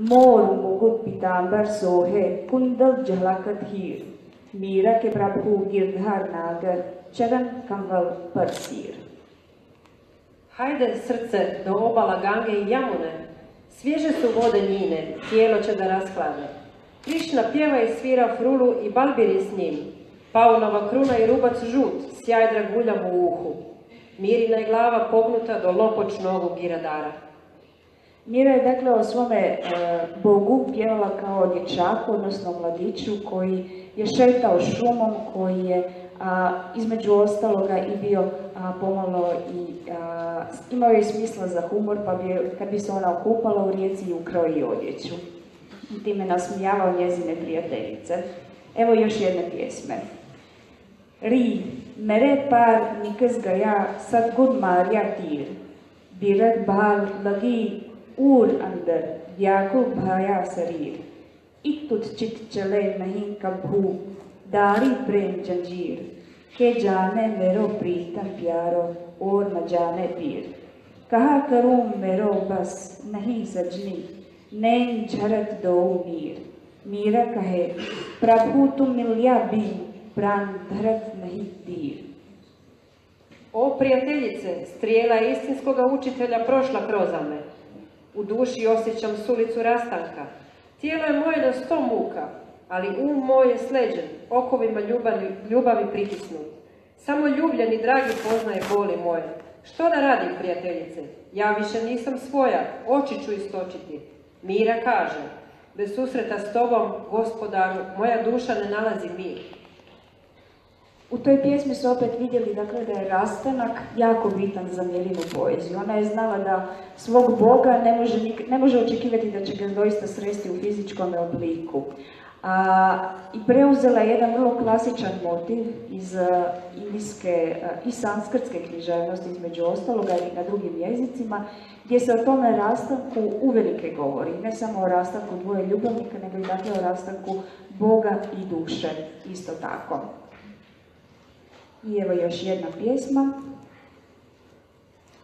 मोर मुकुट पीतांबर सोहे कुंडल झलकत हीर मीरा के प्रभु गिरधार नागर चरण कमल पर सिर Hajde srce do obala Gange i Jamune, svježe su vode njine, tijelo će da rashlade. Krišna pjeva i svira frulu i Balbir je s njim. Paunova kruna i rubac žut, sjaj dragulja mu u uhu. Mirina je glava pognuta do lopoč nogu Giradara. Mira je dakle o svome e, Bogu pjevala kao o dječaku, odnosno mladiću koji je šetao šumom, koji je između ostaloga i bio pomalo i imao je smisla za humor, pa bi, kad bi se ona okupala u rijeci i ukrao i odjeću. I time nasmijavao njezine prijateljice. Evo još jedne pjesme. Ri, mere par nikes gaja, sad god marja tir. Birat bal lagi ऊर अंदर व्याकुल भाया शरीर। तुझ चित चले नहीं कभू दारी प्रेम जंजीर। के जाने मेरो प्रीतम प्यारो और न जाने पीर। कहा करूँ मेरो बस नहीं सजनी नैन झरत दो मीर मीरा कहे प्रभु तुम मिलिया भी प्राण धरत नहीं तीर। O prijateljice, strijela istinskoga učitelja prošla kroz me. U duši osjećam sulicu rastanka. Tijelo je moje na sto muka, ali um moj je sleđen, okovima ljubavi, ljubavi pritisnut. Samo ljubljeni dragi poznaje boli moje. Što da radim, prijateljice? Ja više nisam svoja, oči ću istočiti. Mira kaže, bez susreta s tobom, gospodaru, moja duša ne nalazi mir. U toj pjesmi su opet vidjeli dakle, da je rastanak jako bitan za Milinu poeziju. Ona je znala da svog Boga ne može, ne može očekivati da će ga doista sresti u fizičkom obliku. A, I preuzela je jedan vrlo klasičan motiv iz a, indijske a, i sanskrtske književnosti, između ostaloga i na drugim jezicima, gdje se o tome rastanku uvelike govori. Ne samo o rastanku dvoje ljubavnika, nego i dakle o rastanku Boga i duše, isto tako. I evo još jedna pjesma.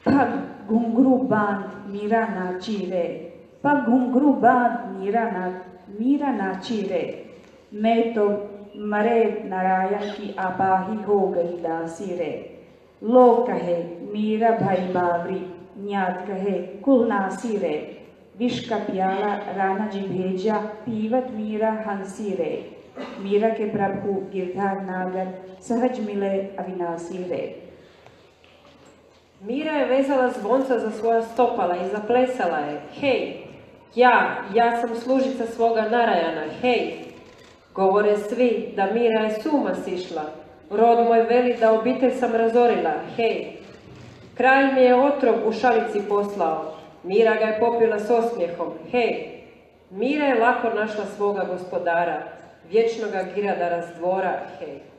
Pa gungru band mirana čire, pa gungru band mirana, mirana čire, metom mare narayan ki abahi ho gahi dasi re. Log kahe mira bhai bavri, njad kahe kulna sire, re. Viška pjala rana džibheđa, pivat mira hansire. Meera हंसी रे मीरा के प्रभु गिरधार नागर सहज मिले अविनाशी रे Mira je vezala zvonca za svoja stopala i zaplesala je. Hej, ja, ja sam služica svoga Narajana, hej. Govore svi da Mira je suma sišla. Rod moj veli da obitelj sam razorila, hej. Kralj mi je otrov u šalici poslao. Mira ga je popila s osmijehom, hej. Mira je lako našla svoga gospodara, vječnoga giradara s dvora, hej.